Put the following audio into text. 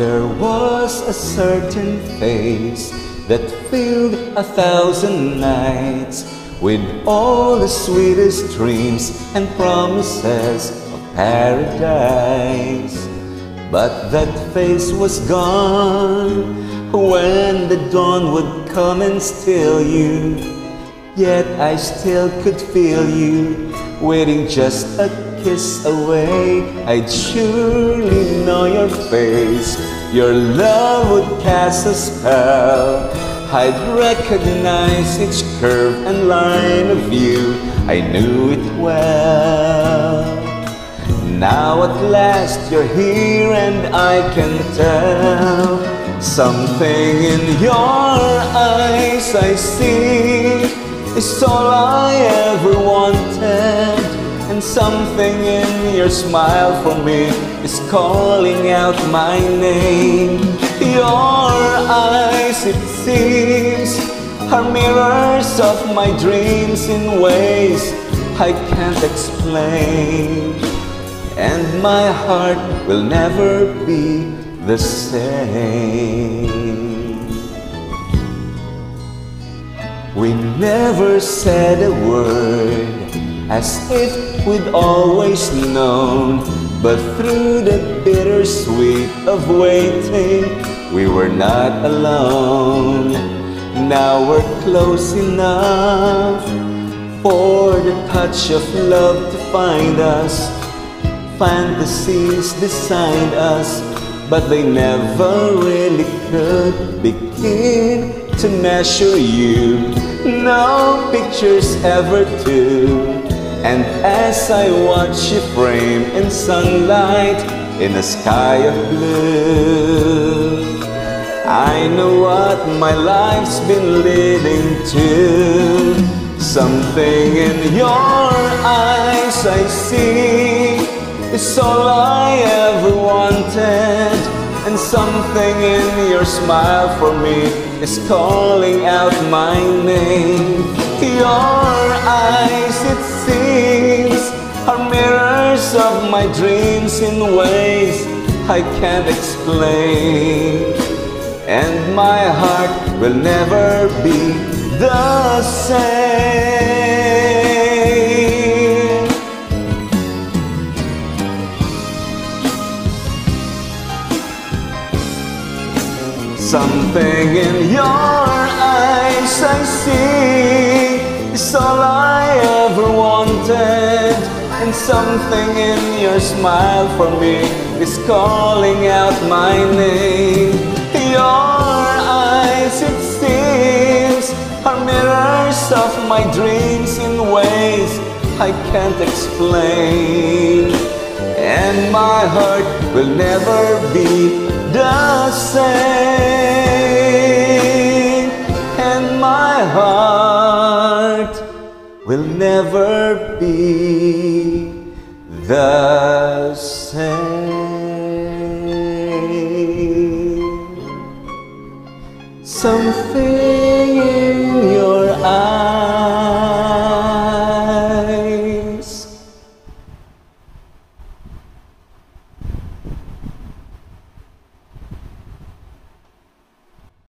There was a certain face that filled a thousand nights with all the sweetest dreams and promises of paradise. But that face was gone when the dawn would come and steal you. Yet I still could feel you waiting just a kiss away. I'd surely know your face. Your love would cast a spell. I'd recognize each curve and line of you. I knew it well. Now at last you're here and I can tell Something in your eyes I see Is all I ever And something in your smile for me Is calling out my name. Your eyes it seems Are mirrors of my dreams in ways I can't explain. And my heart will never be the same. We never said a word as if we'd always known, but through the bittersweet of waiting, we were not alone. Now we're close enough for the touch of love to find us fantasies designed us, but they never really could begin to measure you. No pictures ever do. And as I watch you frame in sunlight in a sky of blue, I know what my life's been leading to. Something in your eyes I see. It's all I ever wanted. And something in your smile for me Is calling out my name. Your eyes, of my dreams in ways I can't explain. And my heart will never be the same. Something in your eyes I see Is all I ever wanted And something in your smile for me Is calling out my name. Your eyes it seems Are mirrors of my dreams in ways I can't explain. And my heart will never be the same the same. Something in you.